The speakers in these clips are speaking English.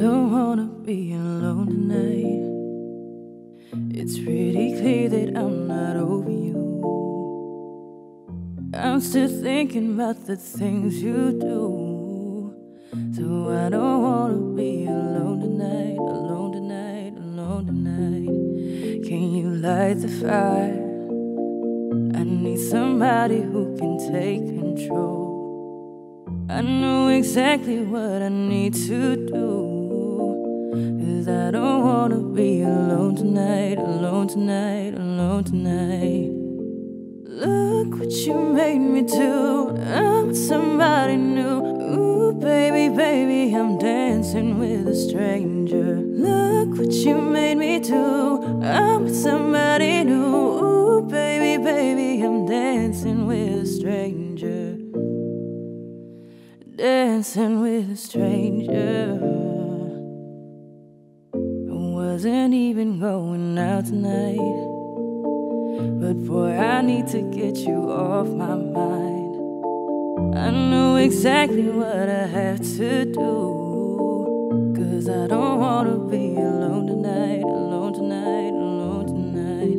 don't wanna be alone tonight. It's pretty clear that I'm not over you. I'm still thinking about the things you do. So I don't wanna be alone tonight, alone tonight, alone tonight. Can you light the fire? I need somebody who can take control. I know exactly what I need to do. I don't wanna be alone tonight, alone tonight, alone tonight. Look what you made me do. I'm with somebody new. Ooh, baby, baby, I'm dancing with a stranger. Look what you made me do. I'm with somebody new. Ooh, baby, baby, I'm dancing with a stranger. Dancing with a stranger wasn't even going out tonight. But boy, I need to get you off my mind. I know exactly what I have to do. Cause I don't wanna be alone tonight, alone tonight, alone tonight.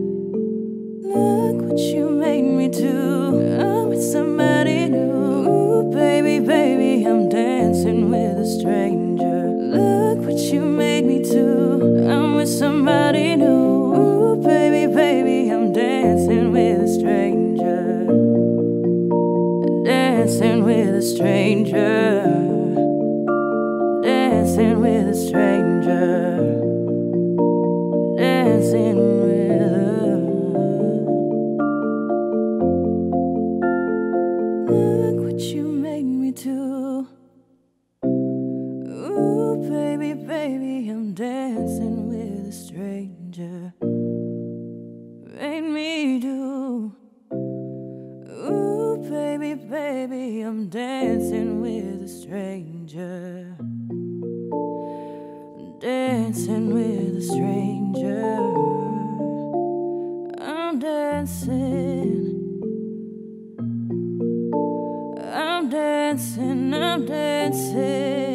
Look what you made me do. I'm with somebody new. Ooh, baby, baby, I'm dancing with a stranger. Look what you made me do with somebody new. Ooh, baby, baby, I'm dancing with a stranger. Dancing with a stranger. Dancing with a stranger. Dancing with a. Look what you made me do. Ooh, baby, baby, I'm dancing stranger made me do. Ooh, baby, baby, I'm dancing with a stranger. Dancing with a stranger. I'm dancing. I'm dancing, I'm dancing.